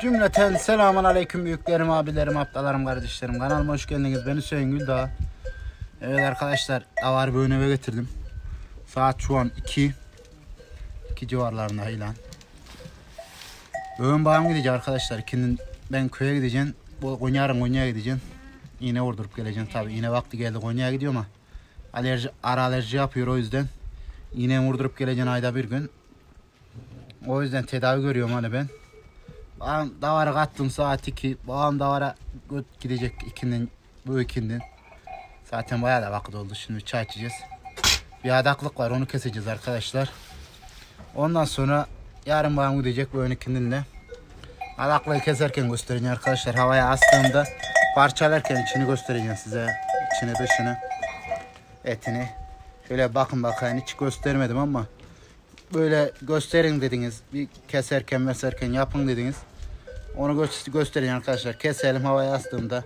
Cümleten selamun aleyküm büyüklerim, abilerim, ablalarım, kardeşlerim. Kanalıma hoş geldiniz. Ben Hüseyin Güldağ. Evet arkadaşlar, avar bir eve getirdim. Saat şu an 2. 2 civarlarında ilan. Bugün bağım gideceğim arkadaşlar. İkinin ben köye gideceğim. Bu Konya'nın Konya'ya gideceğim. İğne vurdurup geleceğim tabi. İğne vakti geldi Konya'ya gidiyor ama alerji, ara alerji yapıyor o yüzden. İğne vurdurup geleceğim ayda bir gün. O yüzden tedavi görüyorum hani ben. Bağım davara kattım saat 2. Bağım davara göt gidecek ikinin bu ikinin. Zaten bayağı da vakit oldu. Şimdi çay içeceğiz. Bir adaklık var onu keseceğiz arkadaşlar. Ondan sonra yarın bağım gidecek bu ikindinle. Adaklığı keserken göstereceğim arkadaşlar. Havaya astığımda parçalarken içini göstereceğim size. İçini dışını. Etini. Şöyle bakın bakayım hiç göstermedim ama böyle gösterin dediniz. Bir keserken meserken yapın dediniz. Onu gö- göstereyim arkadaşlar. Keselim havaya astığımda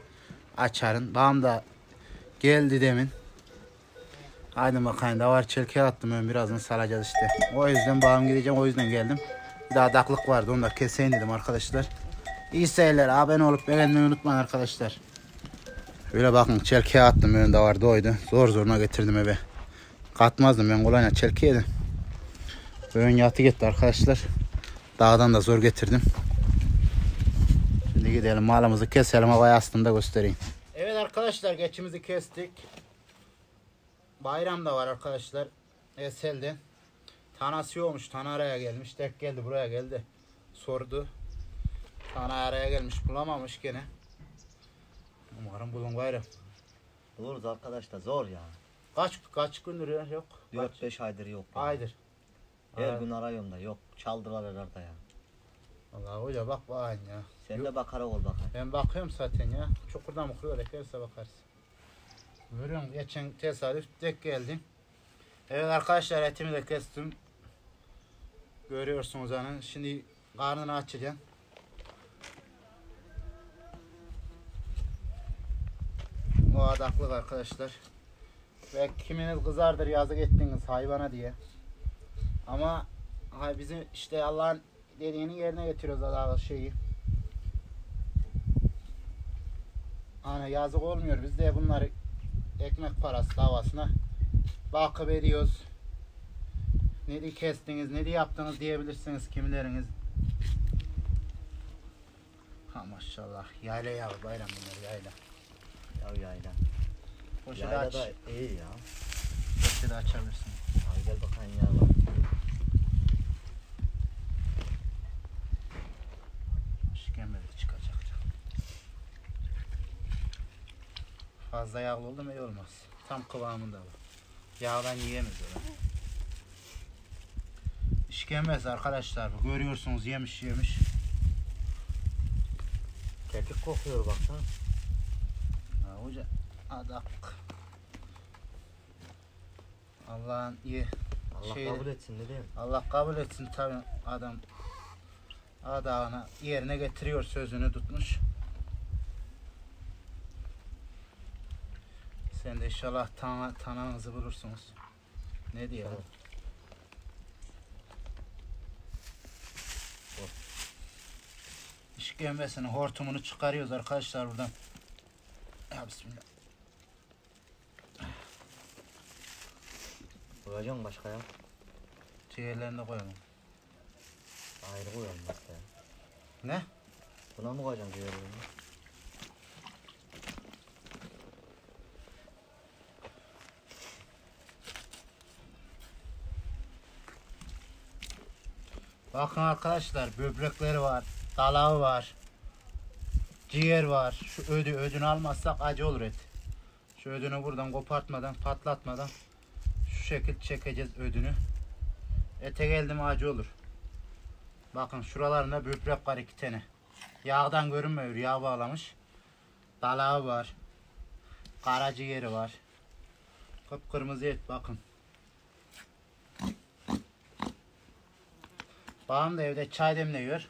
açarın. Bağım da geldi demin. Haydi bakayım da var çelkeye attım ben birazdan salacağız işte. O yüzden bağım gideceğim o yüzden geldim. Bir daha daklık vardı onu da keseyim dedim arkadaşlar. İyi seyirler abone olup beğenmeyi unutmayın arkadaşlar. Şöyle bakın çelkeye attım önünde vardı oydu. Zor zoruna getirdim eve. Katmazdım ben kolayla çelkeye de. Ön yatı gitti arkadaşlar. Dağdan da zor getirdim. Şimdi gidelim malımızı keselim havaya aslında göstereyim. Evet arkadaşlar geçimizi kestik. Bayram da var arkadaşlar. Esel'de. Tanası olmuş. Tana araya gelmiş. Tek geldi buraya geldi. Sordu. Tana araya gelmiş. Bulamamış gene. Umarım bulun gayrı. Buluruz arkadaş da zor ya. Kaç kaç gündür ya? Yok. Kaç? 4-5 aydır yok. ya. Aydır. Her Ay. gün arıyorum da yok. Çaldılar herhalde ya. Allah hoca bak bakayım ya. Sen Yok. de bak ara ol bakayım. Ben bakıyorum zaten ya. Çukurdan mukur öyle gelirse bakarız. Görüyorum geçen tesadüf tek geldim. Evet arkadaşlar etimi de kestim. Görüyorsunuz hani. Şimdi karnını açacağım. O adaklık arkadaşlar. Ve kiminiz kızardır yazık ettiniz hayvana diye. Ama hay bizim işte Allah'ın dediğini yerine getiriyoruz adağı şeyi. Hani yazık olmuyor. Biz de bunları ekmek parası davasına bakıp ediyoruz. Ne diye kestiniz, ne diye yaptınız diyebilirsiniz kimileriniz. Ha maşallah. Yayla ya bayram bunlar yayla. Ya yayla. Poşeti Yayla aç. iyi ya. Poşeti açabilirsin. Al gel bakayım ya İşkembeli çıkacak. Fazla yağlı oldu mu iyi olmaz. Tam kıvamında bu. Yağdan yiyemez öyle. İşkembesi arkadaşlar bu. Görüyorsunuz yemiş yemiş. Kekik kokuyor baksana. Ha, hoca adak. Allah'ın iyi. Allah Şey- kabul etsin diyeyim. Allah kabul etsin tabi adam adağını yerine getiriyor sözünü tutmuş. Sen de inşallah tana, tanağınızı bulursunuz. Ne diyor? Evet. İşkembesini, hortumunu çıkarıyoruz arkadaşlar buradan. Ya bismillah. Koyacağım başka ya. Ciğerlerini koyalım. Ayrı koyalım ya. Ne? Buna mı koyacağım ciğerlerini? Bakın arkadaşlar böbrekleri var, dalağı var, ciğer var. Şu ödü, ödünü almazsak acı olur et. Şu ödünü buradan kopartmadan, patlatmadan şu şekil çekeceğiz ödünü. Ete geldi mi acı olur. Bakın şuralarında böbrek var iki tane. Yağdan görünmüyor, yağ bağlamış. Dalağı var. Karaciğeri var. Kıpkırmızı et bakın. Babam da evde çay demliyor.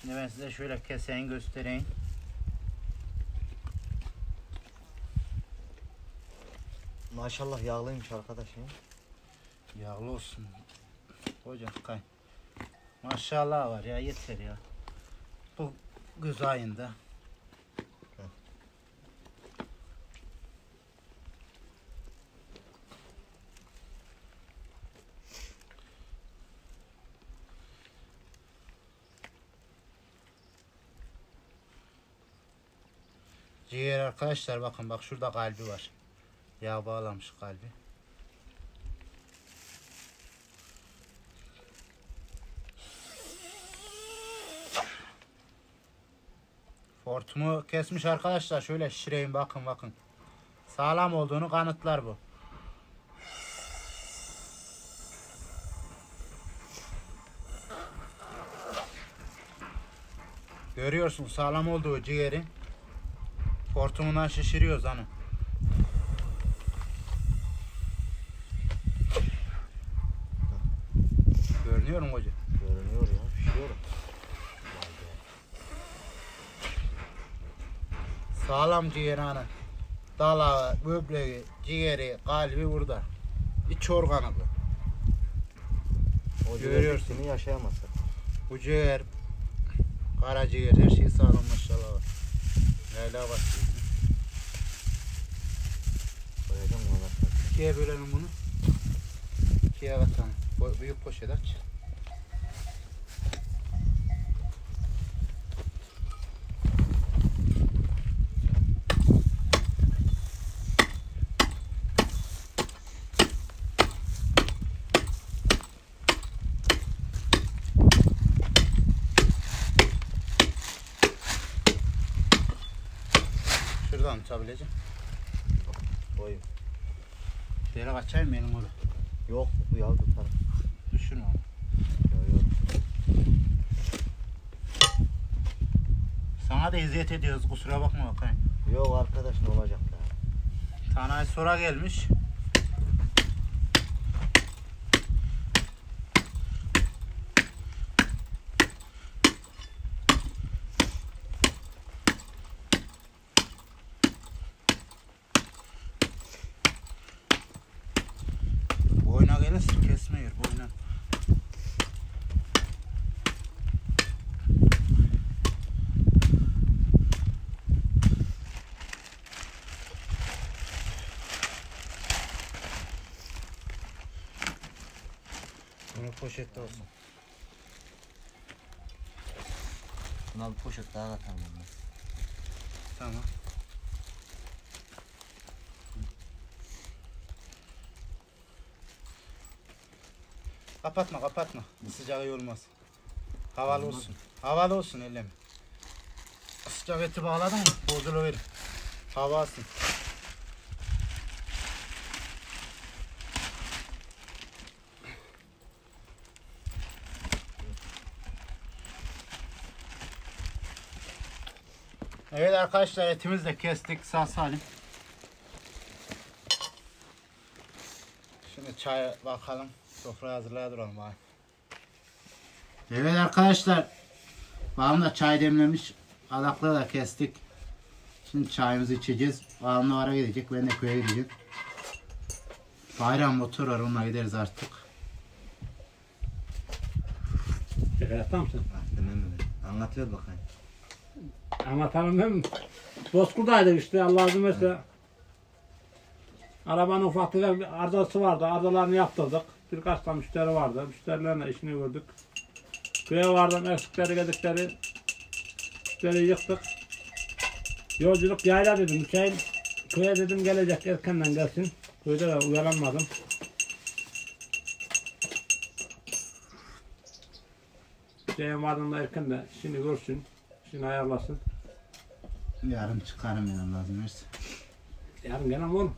Şimdi ben size şöyle keseyim göstereyim. Maşallah yağlıymış arkadaş ya. Yağlı olsun. Hocam kay. Maşallah var ya yeter ya. Bu güz ayında. Ciğer arkadaşlar bakın bak şurada kalbi var. Yağ bağlamış kalbi. Fortumu kesmiş arkadaşlar. Şöyle şişireyim bakın bakın. Sağlam olduğunu kanıtlar bu. Görüyorsun sağlam olduğu ciğeri. Hortumundan şişiriyoruz hanım. Görünüyor mu hoca? Görünüyor ya. Pişiyorum. Sağlam ciğer hanım. Dalağı, böbreği, ciğeri, kalbi burada. İç organı bu. O Görüyorsun. yaşayamazsın. Bu ciğer, karaciğer, her şey sağlam maşallah var. Leyla başlıyor. Koyacağım bak. İkiye bölelim bunu. İkiye katalım. Büyük poşet aç. Şuradan tutabileceğim. Koyayım. Deri kaçayım benim orada. Yok bu ya tutar. Düşürme onu. Yok yok. Sana da eziyet ediyoruz kusura bakma bakayım. Yok arkadaş ne olacak ya? Tanay sonra gelmiş. Poşette olsun. Buna bir poşet daha katalım. Tamam. Kapatma kapatma. Sıcağı iyi olmaz. Havalı Olmaz. olsun. Havalı olsun elleme. Sıcak eti bağladın mı? Bozuluverir. Hava alsın. Evet arkadaşlar etimizi de kestik sağ salim. Şimdi çaya bakalım. Sofrayı hazırlaya duralım bari. Evet arkadaşlar. Babam da çay demlemiş. Adakları da kestik. Şimdi çayımızı içeceğiz. Babam da ara gidecek. Ben de köye gideceğim. Bayram motor var. Onunla gideriz artık. Mısın? Ha, demem mi? Anlatıyor bakayım. Anlatalım hem Bozkurt'daydık işte Allah izin verirse. Arabanın ufak tefek bir arızası vardı. Arızalarını yaptırdık. Birkaç tane müşteri vardı. Müşterilerle işini gördük. Köye vardım eksikleri gedikleri. Müşteriyi yıktık. Yolculuk yayla dedim. Hüseyin köye dedim gelecek erkenden gelsin. Köyde de uyanamadım. Hüseyin vardığında erken de işini görsün. İşini ayarlasın. Yarın çıkarım yani lazım verse. Yarın gene oğlum.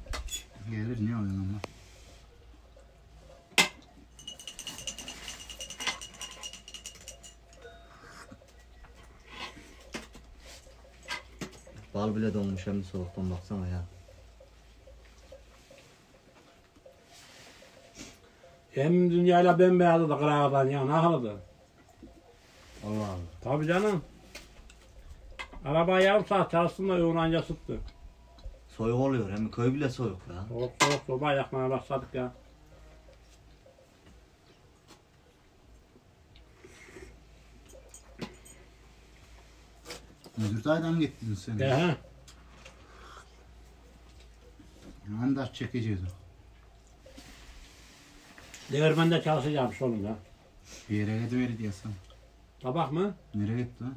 Gelir niye oluyor ama. Bal bile donmuş hem de soğuktan baksana ya. Hem dünyayla bembeyazdı da kırağıdan ya ne halıdı. Allah Allah. Tabii canım. Araba yarım saat çalışsınlar yoğun sıktı. Soyuk oluyor hem köy bile soyuk ya. Soğuk soğuk soba yakmaya başladık ya. Müdürtay'dan mı getirdin sen? Ehe. Andar çekeceğiz o. Değirmende çalışacağım sonunda. Bir yere gidiverdi ya sen. Tabak mı? Nereye gitti lan?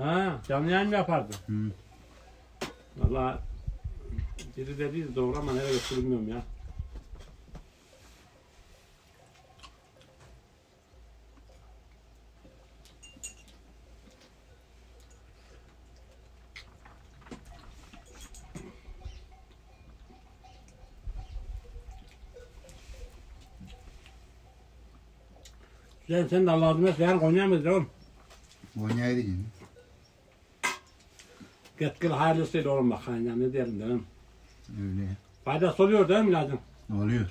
Ha, canlı yayın mı yapardı? Hı. Valla biri dediği doğru ama nereye götürdü bilmiyorum ya. Sen, sen de Allah'a emanet Konya'ya mı gidiyorsun? Konya'ya. Getkili hayırlısıyla oğlum bak. Yani ne diyelim dedim. Öyle. Faydası oluyor değil mi lazım? Ne oluyor?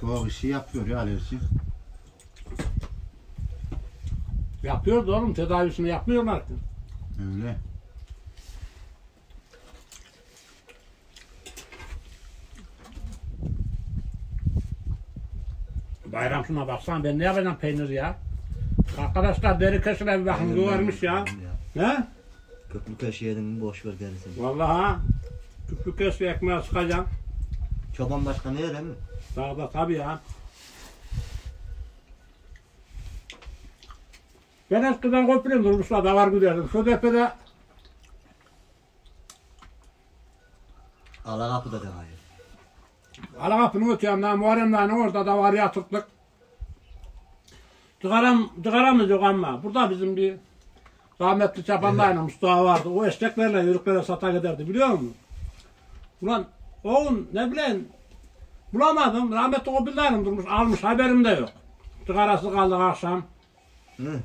Çok işi yapıyor ya alerji. Yapıyoruz oğlum tedavisini yapmıyorlar ki. Öyle. Bayram şuna baksana ben ne yapacağım peynir ya. Arkadaşlar deri keşine bir bakın güvermiş ya. Ne? Köprü köşe yedin mi boş ver gerisini. Vallahi ha. Küplü keşke ekmeğe sıkacağım. Çoban başka ne yer mi? Dağda tabii ya. Ben eskiden köprüyüm durmuşlar da var giderdim. Şu tepede Ala kapıda da hayır. Ala kapının öte yanından Muharrem Dağı'nın orada da var yatırttık. Çıkaram, çıkaramız yok ama. Burada bizim bir rahmetli Çapan Dağı'nın Mustafa vardı. O eşeklerle yürüklere sata giderdi biliyor musun? Ulan oğlum ne bileyim bulamadım. Rahmetli o bildiğim durmuş almış haberim de yok. Çıkarası kaldık akşam. Hı.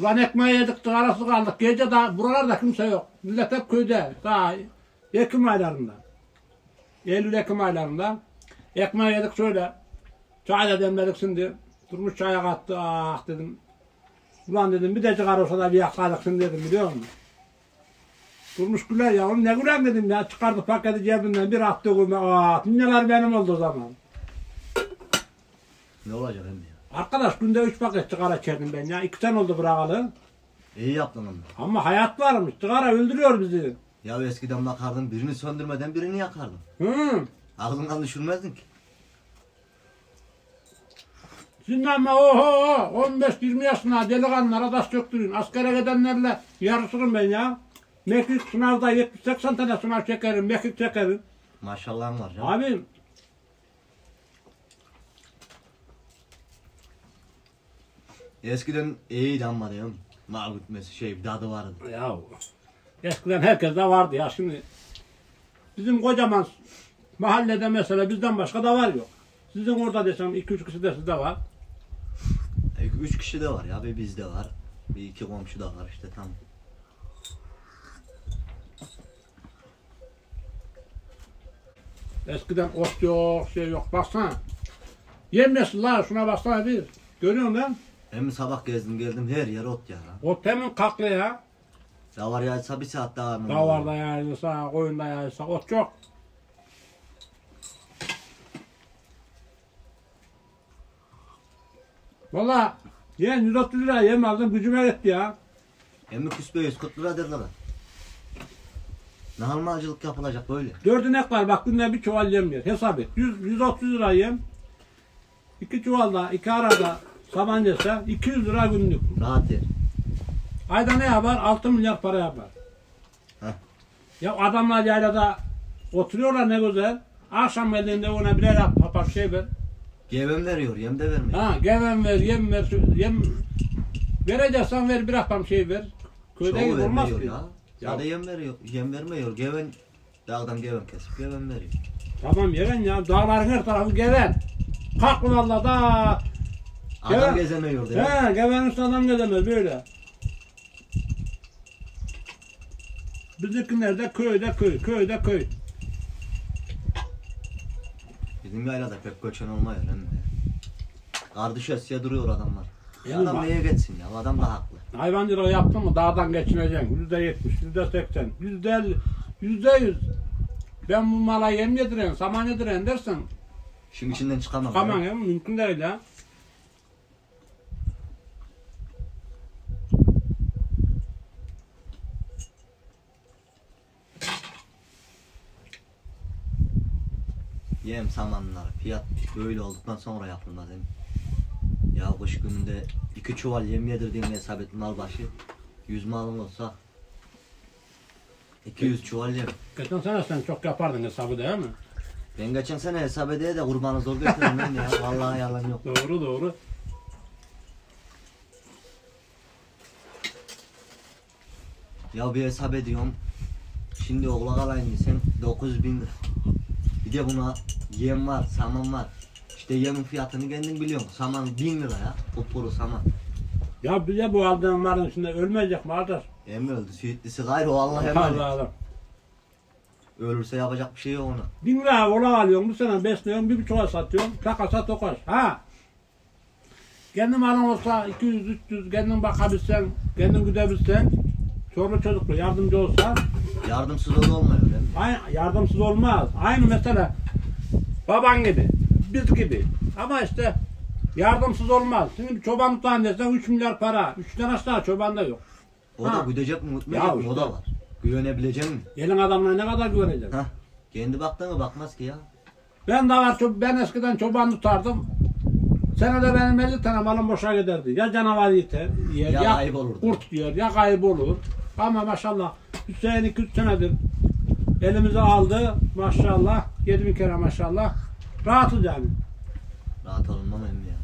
Ulan ekmeği yedik çıkarası kaldık. Gece daha buralarda kimse yok. Millet hep köyde. Daha Ekim aylarında. Eylül Ekim aylarında. Ekmeği yedik şöyle. Çay da demledik şimdi. Durmuş çaya kattı. Ah dedim. Ulan dedim bir de çıkar olsa da bir şimdi dedim biliyor musun? Durmuş güler ya. Oğlum ne güler dedim ya. Çıkardı paketi cebinden bir attı önüme. Ah dünyalar benim oldu o zaman. Ne olacak emmi ya? Arkadaş günde üç paket sigara içerdim ben ya. İki sene oldu bırakalı. İyi yaptın ama. Ama hayat varmış. Sigara öldürüyor bizi. Ya eskiden bakardın birini söndürmeden birini yakardın. Hı. Aklından düşürmezdin ki. Şimdi ama oho 15-20 yaşına delikanlı aradaş döktürün. Askere gidenlerle yarışırım ben ya. Mekik sınavda 70-80 tane sınav çekerim. Mekik çekerim. Maşallahın var ya. Abi Eskiden iyiydi ama diyorum. Mal gütmesi şey tadı vardı. ya eskiden herkes de vardı ya şimdi. Bizim kocaman mahallede mesela bizden başka da var yok. Sizin orada desem 2-3 kişi de sizde var. E, üç kişi de var ya bir bizde var. Bir iki komşu da var işte tam. Eskiden ot yok, şey yok. Baksana. Yemyesin la şuna baksana bir. Görüyor musun? Hem sabah gezdim geldim her yer ot ya. lan. Ot hemen kaklı ya. Davar yağsa bir saat daha mı? Davarda yayılsa, koyunda yayılsa ot çok. Valla yeğen 130 lira yem aldım gücüme yetti ya. Hem küspe 140 lira derler. Ne halmacılık yapılacak böyle. Dört inek var bak günde bir çuval yem yer. Hesap et. 100, 130 lira yem. İki çuvalda, iki arada saban yese 200 lira günlük. Rahat yer. Ayda ne yapar? 6 milyar para yapar. Heh. Ya adamlar yaylada oturuyorlar ne güzel. Akşam geldiğinde ona birer papar şey ver. Gevem veriyor yem de vermiyor. Ha gevem ver, yem ver, yem vereceksen ver bir apam şey ver. Köyde Çoğu gibi olmaz vermiyor ki. ya. Sadece yem veriyor. Yem vermiyor. Geven dağdan geven kesip geven veriyor. Tamam yeven ya, dağların her tarafı geven. Kalk valla da. Adam Geven. gezemiyor diyor. He, gevenin üstüne adam gezemez böyle. Bizimkiler de köyde köy, köyde köy. Bizim yaylada pek göçen olmuyor hem de. Kardeş duruyor adamlar. Ya Oğlum adam bak- neye geçsin ya? Adam da haklı. Hayvancılığı yaptın mı dağdan geçineceksin. Yüzde yetmiş, yüzde seksen, yüzde elli, yüzde yüz. Ben bu mala yem yediren, saman yediren dersen Şimdi içinden çıkamam. Tamam ya mümkün değil ya. Yem samanlar. Fiyat böyle olduktan sonra yapılmaz hem. Ya kış gününde iki çuval yem yedirdiğim hesap et mal başı. 100 malın olsa 200 çuval yem. Geçen sene sen çok yapardın hesabı değil mi? Ben geçen sene hesap edeye de kurbanı zor götürdüm ben ya. Vallahi yalan yok. Doğru doğru. Ya bir hesap ediyorum. Şimdi oğlak alayım desem 9000 lira. Bir de buna yem var, saman var. İşte yemin fiyatını kendin biliyorsun. Saman 1000 lira ya. Kupuru saman. Ya bize bu aldığın malın içinde ölmeyecek mi kardeş? Em öldü. Süitlisi gayrı o Allah emanet. Allah Allah. Ölürse yapacak bir şey yok ona. Bin lira ola alıyorsun bu sene besliyorsun bir buçuğa satıyorsun takasa tokaş ha. Kendin malın olsa 200-300 kendin bakabilsen kendin güdebilsen çorlu çocuklu yardımcı olsa Yardımsız o da olmuyor değil mi? aynı, yardımsız olmaz. Aynı mesela baban gibi biz gibi ama işte yardımsız olmaz. Şimdi bir çoban tutan desen 3 milyar para. 3 tane aşağı çoban da yok. O da Ha. güdecek mi, Ya mi? O işte. da var. Güvenebilecek mi? Gelin adamla ne kadar güveneceksin? Hah. Kendi baktığına bakmaz ki ya. Ben de var ben eskiden çoban tutardım. Senede benim 50 tane malım boşa giderdi. Ya canavar yeter, yer, Ya kayıp olurdu. kurt yer, ya kayıp olur. Ama maşallah 3 sene 2 senedir elimize aldı maşallah. 70 kere maşallah. Rahatız yani. Rahat olunmam emmi ya.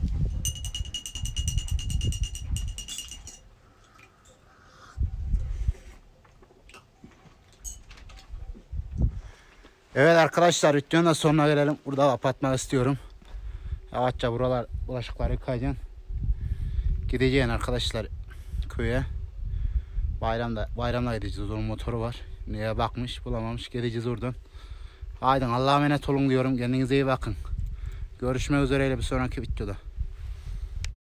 Evet arkadaşlar videonun da sonuna gelelim. Burada kapatmak istiyorum. Yavaşça buralar bulaşıkları yıkayacaksın. Gideceğin arkadaşlar köye. Bayramda bayramda gideceğiz. Onun motoru var. Neye bakmış bulamamış. Gideceğiz oradan. Haydi Allah'a emanet olun diyorum. Kendinize iyi bakın. Görüşmek üzere bir sonraki videoda.